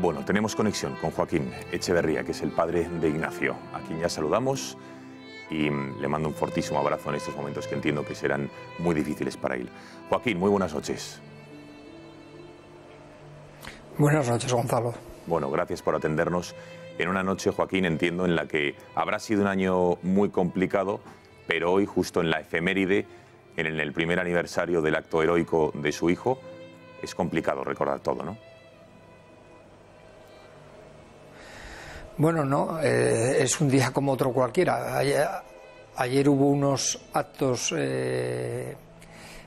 Bueno, tenemos conexión con Joaquín Echeverría, que es el padre de Ignacio, a quien ya saludamos y le mando un fortísimo abrazo en estos momentos que entiendo que serán muy difíciles para él. Joaquín, muy buenas noches. Buenas noches, Gonzalo. Bueno, gracias por atendernos en una noche, Joaquín, entiendo, en la que habrá sido un año muy complicado, pero hoy, justo en la efeméride, en el primer aniversario del acto heroico de su hijo, es complicado recordar todo, ¿no? Bueno, no, eh, es un día como otro cualquiera. Ayer, hubo unos actos, eh,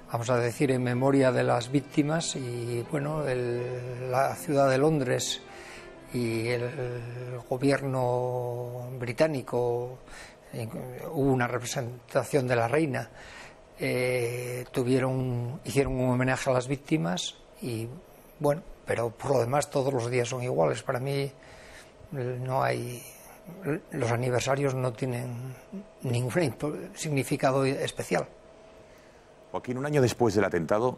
vamos a decir, en memoria de las víctimas y, bueno, la ciudad de Londres y el, gobierno británico, hubo una representación de la reina, eh, tuvieron, hicieron un homenaje a las víctimas y, bueno, pero por lo demás todos los días son iguales. Para mí no hay los aniversarios no tienen ningún significado especial. Joaquín, un año después del atentado,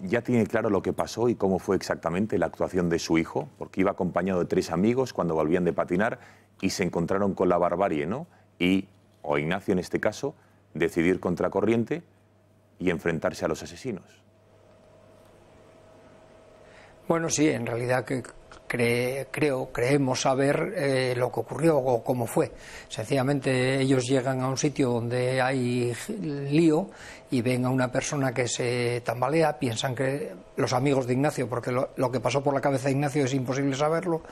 ¿ya tiene claro lo que pasó y cómo fue exactamente la actuación de su hijo? Porque iba acompañado de tres amigos cuando volvían de patinar y se encontraron con la barbarie, ¿no? Y, o Ignacio en este caso, decidir contracorriente y enfrentarse a los asesinos. Bueno, sí, en realidad que creo, creemos saber eh, lo que ocurrió o cómo fue. Sencillamente ellos llegan a un sitio donde hay lío y ven a una persona que se tambalea, piensan que los amigos de Ignacio, porque lo, que pasó por la cabeza de Ignacio es imposible saberlo,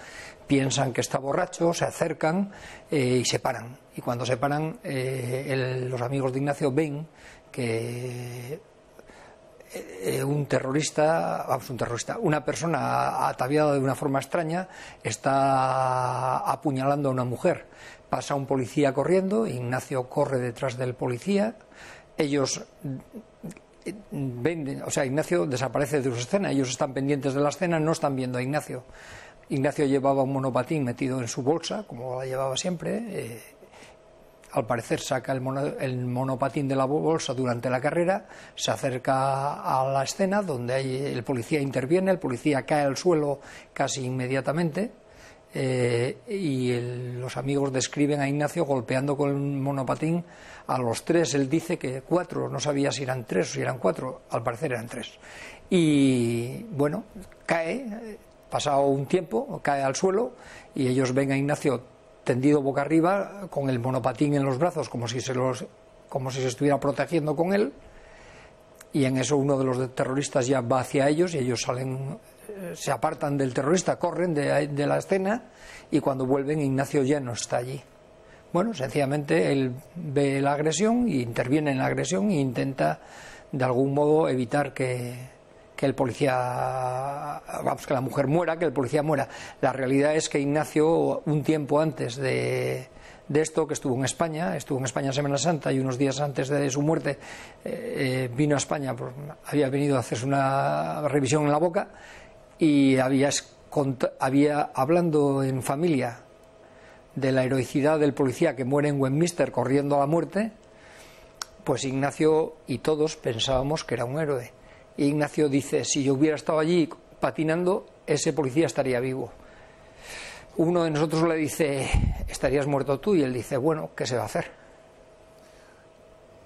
piensan que está borracho, se acercan eh, y se paran. Y cuando se paran, eh, los amigos de Ignacio ven que eh, un terrorista, vamos, un terrorista, una persona ataviada de una forma extraña está apuñalando a una mujer. Pasa un policía corriendo, Ignacio corre detrás del policía, ellos eh, ven, o sea, Ignacio desaparece de su escena, ellos están pendientes de la escena, no están viendo a Ignacio. Ignacio llevaba un monopatín metido en su bolsa, como la llevaba siempre, eh, al parecer saca el, monopatín de la bolsa durante la carrera, se acerca a la escena donde el policía interviene, el policía cae al suelo casi inmediatamente eh, y los amigos describen a Ignacio golpeando con el monopatín a los tres. Él dice que cuatro, no sabía si eran tres o si eran cuatro, al parecer eran tres. Y bueno, cae, pasado un tiempo, cae al suelo y ellos ven a Ignacio tendido boca arriba, con el monopatín en los brazos, como si se, los, como si se estuviera protegiendo con él. Y en eso uno de los terroristas ya va hacia ellos y ellos salen, eh, se apartan del terrorista, corren de, la escena y cuando vuelven Ignacio ya no está allí. Bueno, sencillamente él ve la agresión y interviene en la agresión e intenta de algún modo evitar que, que el policía, vamos, que la mujer muera, que el policía muera. La realidad es que Ignacio, un tiempo antes de, esto, que estuvo en España, estuvo en España Semana Santa y unos días antes de su muerte eh, vino a España, había venido a hacerse una revisión en la boca y había, había hablando en familia de la heroicidad del policía que muere en Westminster corriendo a la muerte, pues Ignacio y todos pensábamos que era un héroe. Ignacio dice, si yo hubiera estado allí patinando, ese policía estaría vivo. Uno de nosotros le dice, estarías muerto tú, y él dice, bueno, ¿qué se va a hacer?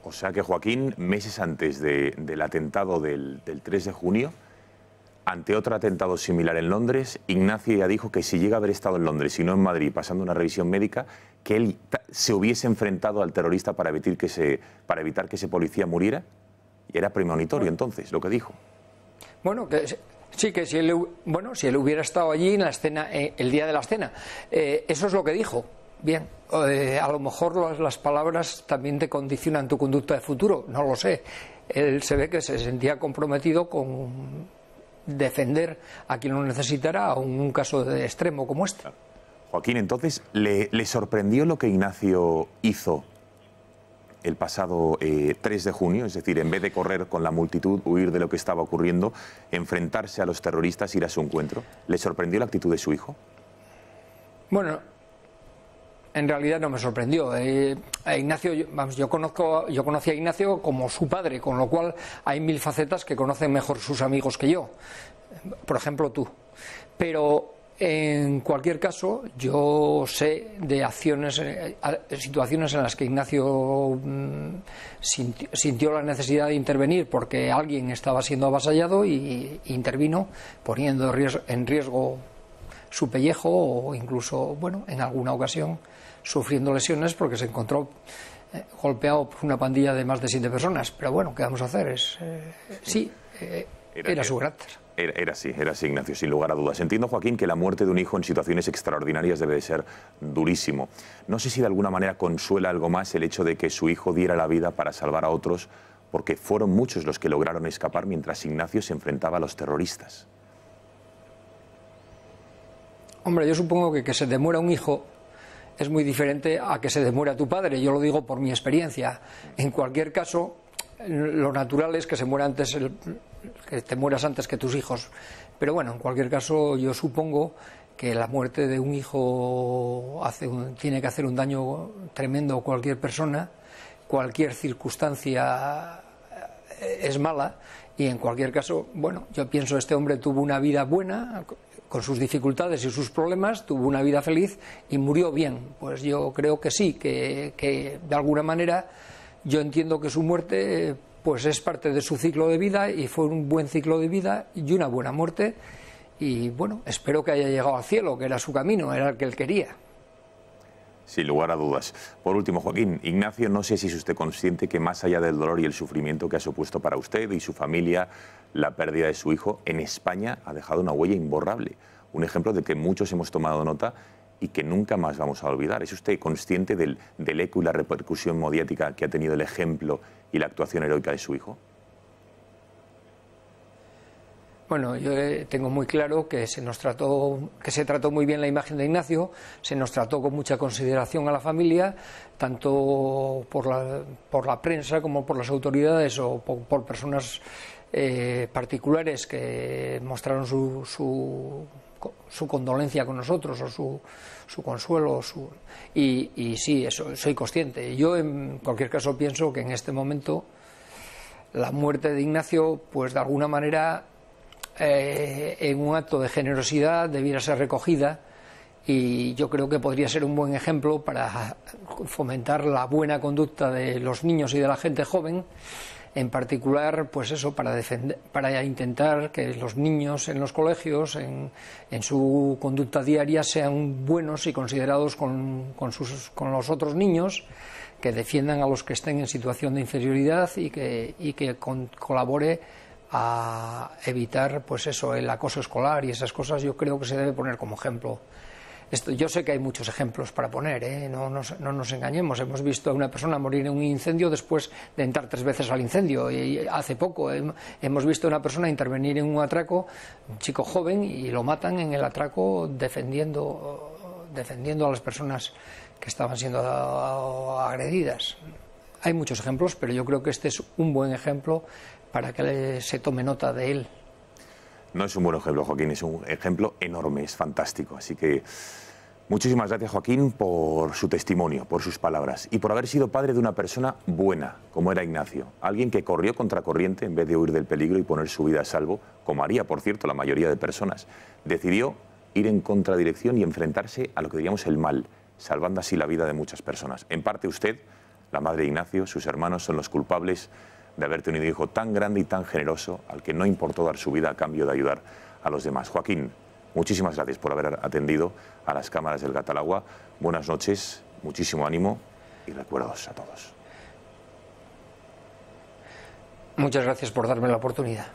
O sea que Joaquín, meses antes del atentado del, 3 de junio, ante otro atentado similar en Londres, Ignacio ya dijo que si llega a haber estado en Londres y no en Madrid pasando una revisión médica, que él se hubiese enfrentado al terrorista para evitar que ese policía muriera. Era premonitorio entonces lo que dijo. Bueno, que sí, que si él, bueno, si él hubiera estado allí en la escena, eh, el día de la escena, eh, eso es lo que dijo. Bien, eh, a lo mejor las palabras también te condicionan tu conducta de futuro, no lo sé. Él se ve que se sentía comprometido con defender a quien lo necesitara en un caso de extremo como este. Joaquín, entonces, ¿le sorprendió lo que Ignacio hizo el pasado 3 eh, de junio, es decir, en vez de correr con la multitud, huir de lo que estaba ocurriendo, enfrentarse a los terroristas, ir a su encuentro. ¿Le sorprendió la actitud de su hijo? Bueno, en realidad no me sorprendió. Eh, a Ignacio, vamos, yo conozco, yo conocí a Ignacio como su padre, con lo cual hay mil facetas que conocen mejor sus amigos que yo. Por ejemplo, tú. Pero En cualquier caso, yo sé de acciones, eh, situaciones en las que Ignacio mm, sintió la necesidad de intervenir porque alguien estaba siendo avasallado y intervino poniendo en riesgo su pellejo o incluso, bueno, en alguna ocasión sufriendo lesiones porque se encontró eh, golpeado por una pandilla de más de siete personas. Pero bueno, ¿qué vamos a hacer? Es, eh, sí, era, su carácter. Era, así, era así, Ignacio, sin lugar a dudas. Entiendo, Joaquín, que la muerte de un hijo en situaciones extraordinarias debe de ser durísimo. No sé si de alguna manera consuela algo más el hecho de que su hijo diera la vida para salvar a otros, porque fueron muchos los que lograron escapar mientras Ignacio se enfrentaba a los terroristas. Hombre, yo supongo que que se demuera un hijo es muy diferente a que se demuera tu padre. Yo lo digo por mi experiencia. En cualquier caso, lo natural es que se muera antes el, que te mueras antes que tus hijos. Pero bueno, en cualquier caso, yo supongo que la muerte de un hijo hace tiene que hacer un daño tremendo a cualquier persona, cualquier circunstancia eh, es mala y en cualquier caso, bueno, yo pienso este hombre tuvo una vida buena con sus dificultades y sus problemas, tuvo una vida feliz y murió bien. Pues yo creo que sí, que, que de alguna manera yo entiendo que su muerte pues es parte de su ciclo de vida y fue un buen ciclo de vida y una buena muerte. Y bueno, espero que haya llegado al cielo, que era su camino, era el que él quería. Sin lugar a dudas. Por último, Joaquín, Ignacio, no sé si es usted consciente que más allá del dolor y el sufrimiento que ha supuesto para usted y su familia la pérdida de su hijo, en España ha dejado una huella imborrable. Un ejemplo de que muchos hemos tomado nota y que nunca más vamos a olvidar. ¿Es usted consciente del, del eco y la repercusión mediática que ha tenido el ejemplo y la actuación heroica de su hijo? Bueno, yo eh, tengo muy claro que se nos trató, que se trató muy bien la imagen de Ignacio, se nos trató con mucha consideración a la familia, tanto por la, por la prensa como por las autoridades o por, personas eh, particulares que mostraron su, su su condolencia con nosotros o su, su consuelo. Su, y, sí, soy consciente. Yo, en cualquier caso, pienso que en este momento la muerte de Ignacio, pues de alguna manera, eh, en un acto de generosidad, debiera ser recogida. Y yo creo que podría ser un buen ejemplo para fomentar la buena conducta de los niños y de la gente joven en particular, pues eso, para, defender, para intentar que los niños en los colegios, en, su conducta diaria, sean buenos y considerados con, con, sus, con los otros niños, que defiendan a los que estén en situación de inferioridad y que, y que colabore a evitar pues eso el acoso escolar y esas cosas yo creo que se debe poner como ejemplo yo sé que hay muchos ejemplos para poner, ¿eh? no, nos, no, nos, engañemos. Hemos visto a una persona morir en un incendio después de entrar tres veces al incendio. Y hace poco hemos visto a una persona intervenir en un atraco, un chico joven, y lo matan en el atraco defendiendo, defendiendo a las personas que estaban siendo agredidas. Hay muchos ejemplos, pero yo creo que este es un buen ejemplo para que se tome nota de él. No es un buen ejemplo, Joaquín, es un ejemplo enorme, es fantástico. Así que muchísimas gracias, Joaquín, por su testimonio, por sus palabras y por haber sido padre de una persona buena, como era Ignacio. Alguien que corrió contra corriente en vez de huir del peligro y poner su vida a salvo, como haría, por cierto, la mayoría de personas. Decidió ir en contradirección y enfrentarse a lo que diríamos el mal, salvando así la vida de muchas personas. En parte usted, la madre de Ignacio, sus hermanos son los culpables de haber tenido hijo tan grande y tan generoso al que no importó dar su vida a cambio de ayudar a los demás. Joaquín, muchísimas gracias por haber atendido a las cámaras del Catalagua. Buenas noches, muchísimo ánimo y recuerdos a todos. Muchas gracias por darme la oportunidad.